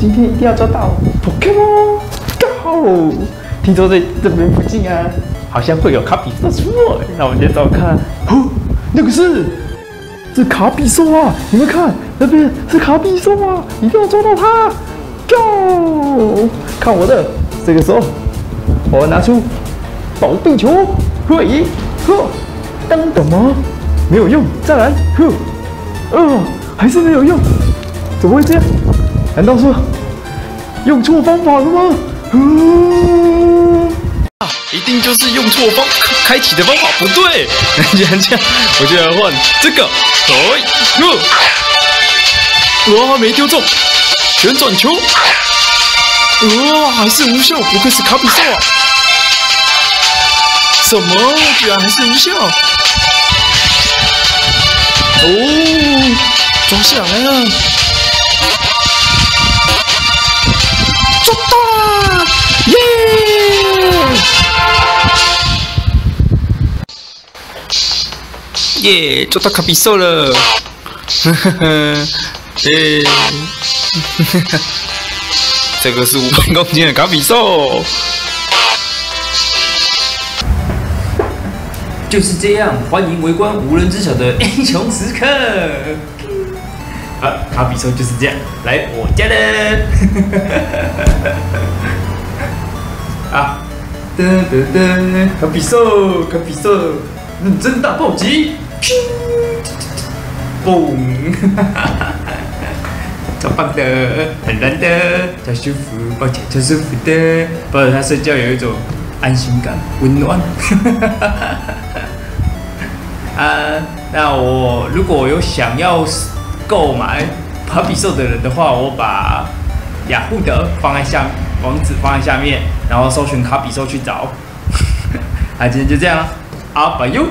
今天一定要抓到 Pokemon Go。听说在这边附近啊，好像会有卡比兽出没，那我们先找看。哦，那个是，是卡比兽啊！你们看那边是卡比兽啊，一定要抓到它。Go！看我的，这个时候我拿出保命球，嘿，呵，当等吗？没有用，再来，呵，呃，还是没有用，怎么会这样？难道说用错方法了吗？啊，一定就是用错方开启的方法不对。既然这样，我就来换这个，哎，呵，哇，没丢中，旋转球，哇，还是无效，不愧是卡比兽啊！什么？居然还是无效？哦，抓下来了，耶！耶，抓到卡比兽了，呵呵呵，耶，呵呵，这个是五百公斤的卡比兽。就是这样，欢迎围观无人知晓的英雄时刻。啊，卡比兽就是这样，来我家的。啊，噔噔噔，卡比兽，卡比兽，认真大暴击，嘣，超棒的，很难的，超舒服，抱歉，超舒服的，抱着它睡觉有一种。安心感，温暖。啊，那我如果有想要购买卡比兽的人的话，我把雅虎的放在下网址放在下面，然后搜寻卡比兽去找。啊，今天就这样了，阿拜哟。